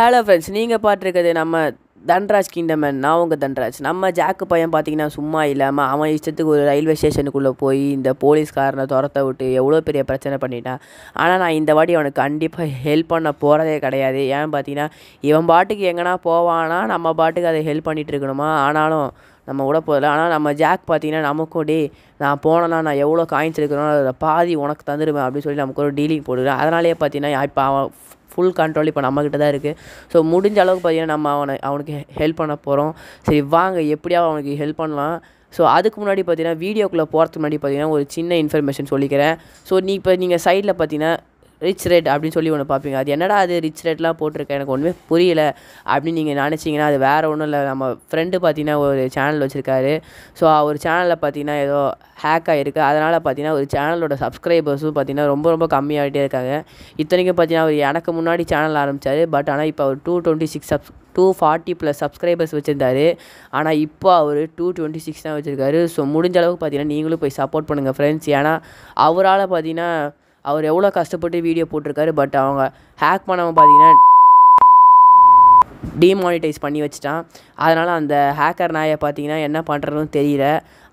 Hello friends நீங்கள் பார்த்துருக்கிறது நம்ம தன்ராஜ் கிங்டமன் நான் உங்கள் தன்ராஜ். நம்ம ஜாக்கு பையன் பார்த்தீங்கன்னா சும்மா இல்லாமல் அவன் இஷ்டத்துக்கு ஒரு ரயில்வே ஸ்டேஷனுக்குள்ளே போய் இந்த போலீஸ்காரனை துரத்த விட்டு எவ்வளோ பெரிய பிரச்சனை பண்ணிட்டான். ஆனால் நான் இந்த வாட்டி அவனுக்கு கண்டிப்பாக ஹெல்ப் பண்ண போகிறதே கிடையாது. ஏன் பார்த்தீங்கன்னா இவன் பாட்டுக்கு எங்கன்னா போவானா நம்ம பாட்டுக்கு அதை ஹெல்ப் பண்ணிகிட்டு இருக்கணுமா? ஆனாலும் நம்ம விட போதில்ல ஆனால் நம்ம ஜாக் பார்த்தீங்கன்னா நமக்கும் டே நான் போனேன்னா நான் எவ்வளோ காயின்ஸ் எடுக்கிறோம் அதில் பாதி உனக்கு தந்துடுவேன் அப்படின்னு சொல்லி நமக்கு ஒரு டீலிங் போடுவேன் அதனாலேயே பார்த்தீங்கன்னா இப்போ அவன் ஃபுல் கண்ட்ரோல் இப்போ நம்மக்கிட்ட தான் இருக்குது ஸோ முடிஞ்ச அளவுக்கு பார்த்தீங்கன்னா நம்ம அவனை அவனுக்கு ஹெல்ப் பண்ண போகிறோம் சரி வாங்க எப்படியாவது அவனுக்கு ஹெல்ப் பண்ணலாம். ஸோ அதுக்கு முன்னாடி பார்த்தீங்கன்னா வீடியோக்குள்ளே போகிறதுக்கு முன்னாடி பார்த்தீங்கன்னா ஒரு சின்ன இன்ஃபர்மேஷன் சொல்லிக்கிறேன். ஸோ நீ இப்போ நீங்கள் சைடில் பார்த்தீங்கன்னா ரிச் ரேட் அப்படின்னு சொல்லி ஒன்று பார்ப்பீங்க. அது என்னடா அது ரிச் ரேட்லாம் போட்டிருக்கேன் எனக்கு ஒன்றுமே புரியல அப்படின்னு நீங்கள் நினச்சிங்கன்னா அது வேறு ஒன்றும் இல்லை. நம்ம ஃப்ரெண்டு பார்த்தீங்கன்னா ஒரு சேனல் வச்சுருக்காரு. ஸோ அவர் சேனலில் பார்த்தீங்கன்னா ஏதோ ஹேக் ஆகிருக்கு அதனால் பார்த்தீங்கன்னா ஒரு சேனலோட சப்ஸ்கிரைபர்ஸும் பார்த்தீங்கன்னா ரொம்ப ரொம்ப கம்மியாகிட்டே இருக்காங்க. இத்தனைக்கும் பார்த்தீங்கன்னா அவர் எனக்கு முன்னாடி சேனல் ஆரம்பித்தார் பட் ஆனால் இப்போ அவர் two twenty six subs two forty plus subscribers வச்சுருந்தாரு. ஆனால் இப்போ அவர் டூ டுவெண்ட்டி சிக்ஸ் தான் வச்சுருக்காரு. ஸோ முடிஞ்ச அளவுக்கு பார்த்தீங்கன்னா நீங்களும் போய் சப்போர்ட் பண்ணுங்கள் ஃப்ரெண்ட்ஸ் ஏன்னா அவரால் பார்த்தீங்கன்னா அவர் எவ்வளோ கஷ்டப்பட்டு வீடியோ போட்டிருக்காரு பட் அவங்க ஹேக் பண்ணவன் பார்த்தீங்கன்னா டிமானிட்டைஸ் பண்ணி வச்சுட்டான். அதனால் அந்த ஹேக்கர் நாயை பார்த்தீங்கன்னா என்ன பண்ணுறதுன்னு தெரியல.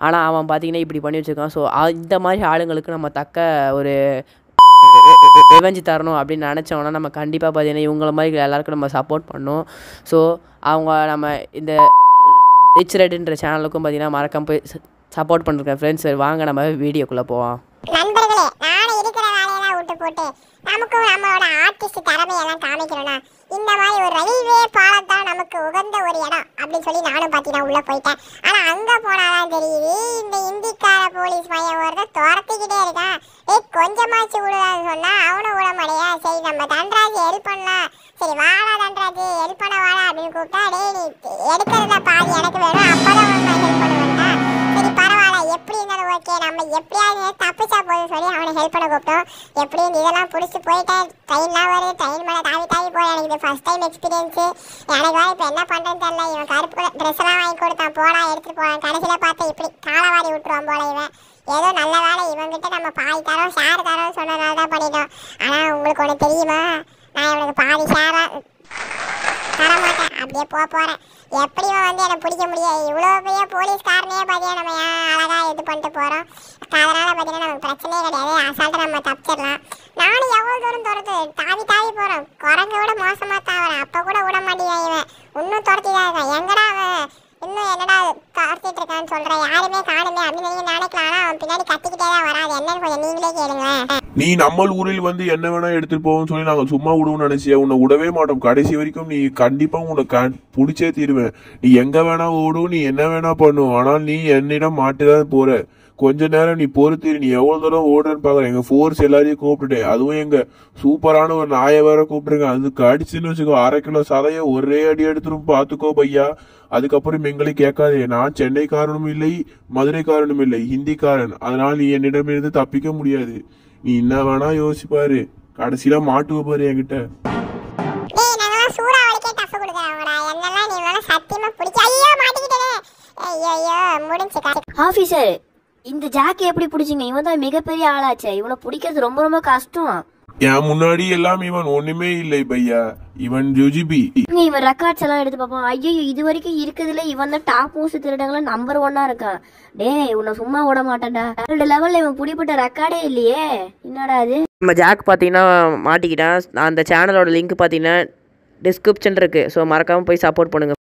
ஆனால் அவன் பார்த்தீங்கன்னா இப்படி பண்ணி வச்சுருக்கான். ஸோ இந்த மாதிரி ஆளுங்களுக்கு நம்ம தக்க ஒரு ரெவெஞ்சு தரணும் அப்படின்னு நினச்சோன்னா நம்ம கண்டிப்பாக பார்த்தீங்கன்னா இவங்கள மாதிரி எல்லாருக்கும் நம்ம சப்போர்ட் பண்ணணும். ஸோ அவங்க நம்ம இந்த ரிச் ரெட்ன்ற சேனலுக்கும் பார்த்தீங்கன்னா மறக்காம போய் சப்போர்ட் பண்ணிருக்கேன் ஃப்ரெண்ட்ஸ் வாங்க நம்ம வீடியோக்குள்ளே போவோம் நண்பர்களே நானும் இருக்கிற வேலையெல்லாம் விட்டு போட்டு நமக்கும் நம்மளோட ஆர்டிஸ்ட் திறமையெல்லாம் காமிக்கணும்னா இந்த மாதிரி ஒரு ரயில்வே பாலம் தான் நமக்கு உகந்த ஒரு இடம் அப்படின்னு சொல்லி நானும் பார்த்தீங்கன்னா உள்ளே போயிட்டேன். ஆனால் அங்கே போனாதான் தெரியுது. இந்த இந்திக்கார போலீஸ் பையன் ஒருத்தன் துரத்திக்கிட்டே இருக்கான். ஏ கொஞ்சமாச்சு விடுதான்னு சொன்னால் அவனும் விட மாட்டியா சரி நம்ம தன்ராஜ் ஹெல்ப் பண்ணலாம் சரி வாடா தன்ராஜ் ஹெல்ப் பண்ண வாடா அப்படின்னு கூப்பிட்டா டேய் நீ எடுக்கிறத பாதி எனக்கு வேணும். அப்போ தான் நான் ஹெல்ப் பண்ணுவேன்டா. சரி பரவாயில்ல எப்படி இருந்தாலும் ஓகே நம்ம எப்படியாவது தப்பிச்சா போதும் சொல்லி அவனை ஹெல்ப் பண்ண கூப்பிட்டோம். எப்படியும் இதெல்லாம் பிடிச்சி போயிட்டேன் ட்ரெயின்லாம் வருது ட்ரெயின் மேலே தாவி தாவி போய் எனக்கு இது ஃபஸ்ட் டைம் எக்ஸ்பீரியன்ஸு எனக்கு வேறு இப்போ என்ன பண்ணுறேன்னு தெரியல. இவன் கருப்பு ட்ரெஸ்லாம் வாங்கி கொடுத்தான். போடா எடுத்துகிட்டு போவான் கடைசியில் பார்த்தா இப்படி காலை காலவாரி விட்டுருவான் போல இவன். ஏதோ நல்ல வேலை இவங்கிட்ட நம்ம பாதி தரோம் ஷேர் தரோம் சொன்னனால தான் பண்ணிட்டோம். ஆனால் உங்களுக்கு ஒன்று தெரியுமா? நான் இவனுக்கு பாதி ஷேராக தரமாட்டேன். அப்படியே போக போகிறேன் எப்படி வந்து எனக்கு பிடிக்க முடியாது இவ்வளோ பெரிய போலீஸ்காரனே பார்த்தியா நம்ம ஏன் அழகாக இது பண்ணிட்டு போகிறோம் அதனால் பார்த்தீங்கன்னா நமக்கு பிரச்சனையே கிடையாது. அசால்ட்டா நம்ம தப்பிச்சிடலாம் நானும் எவ்வளோ தூரம் துரத்து தாவி தாவி போகிறோம் குரங்க விட மோசமா தான் அப்போ கூட விட மாட்டேன் இவன். இன்னும் துரத்தி தான் இருக்கான். எங்கடா அவன்? இன்னும் என்னடா துரத்திட்டு இருக்கான்னு சொல்கிறேன் யாருமே காணுமே. அப்படின்னு நீங்கள் நினைக்கலாம். ஆனால் அவன் பின்னாடி கத்திக்கிட்டே தான் வராது. என்னன்னு கொஞ்சம் நீங்களே கேளுங்களேன். நீ நம்ம ஊரில் வந்து என்ன வேணா எடுத்துட்டு போவோம்னு சொல்லி நாங்கள் சும்மா விடுவோம்னு நினைச்சியா? உன்னை விடவே மாட்டோம். கடைசி வரைக்கும் நீ கண்டிப்பா உன்னை கண் பிடிச்சே தீருவேன். நீ எங்க வேணா ஓடும் நீ என்ன வேணா பண்ணும். ஆனால் நீ என்னிடம் மாட்டுதான் போற. கொஞ்ச நேரம் நீ பொறுத்து நீ எவ்வளவு தூரம் ஓடுறன்னு பாக்குற எங்க ஃபோர்ஸ் எல்லாரையும் கூப்பிட்டுட்டேன் அதுவும் எங்க சூப்பரான ஒரு நாயை வேற கூப்பிட்டுருங்க அதுக்கு அடிச்சுன்னு வச்சுக்கோ அரை கிலோ சதைய ஒரே அடி எடுத்துரும் பாத்துக்கோ பையா. அதுக்கப்புறம் எங்களை கேட்காதே. நான் சென்னைக்காரனும் இல்லை மதுரைக்காரனும் இல்லை ஹிந்திக்காரன். அதனால் நீ என்னிடமிருந்து தப்பிக்க முடியாது. நீ என்ன வேணா யோசிப்பாரு. கடைசியில மாட்டுவ பாரு என்கிட்ட. டேய் இந்த ஜாக்கை எப்படி பிடிச்சிங்க? இவன் தான் மிகப்பெரிய ஆளாச்சே. இவனை பிடிக்கிறது ரொம்ப ரொம்ப கஷ்டம். என் முன்னாடி எல்லாம் இவன் ஒண்ணுமே இல்லை பையா. இவன் ஜுஜிபி. இங்க இவன் ரெக்கார்ட்ஸ் எல்லாம் எடுத்து பார்ப்பான் ஐயோ இது வரைக்கும் இருக்கிறதுல இவன் தான் டாப் மோஸ்ட் திருடங்கள நம்பர் ஒன்னா இருக்கான் டேய் உன்னை சும்மா விட மாட்டேன்டா. ரெண்டு லெவல்ல இவன் பிடிப்பட்ட ரெக்கார்டே இல்லையே. என்னடா அது? நம்ம ஜாக் பார்த்தீங்கன்னா மாட்டிக்கிட்டான். அந்த சேனலோட லிங்க் பார்த்தீங்கன்னா டிஸ்கிரிப்ஷன் இருக்குது ஸோ மறக்காமல் போய் சப்போர்ட் பண்ணுங்கள்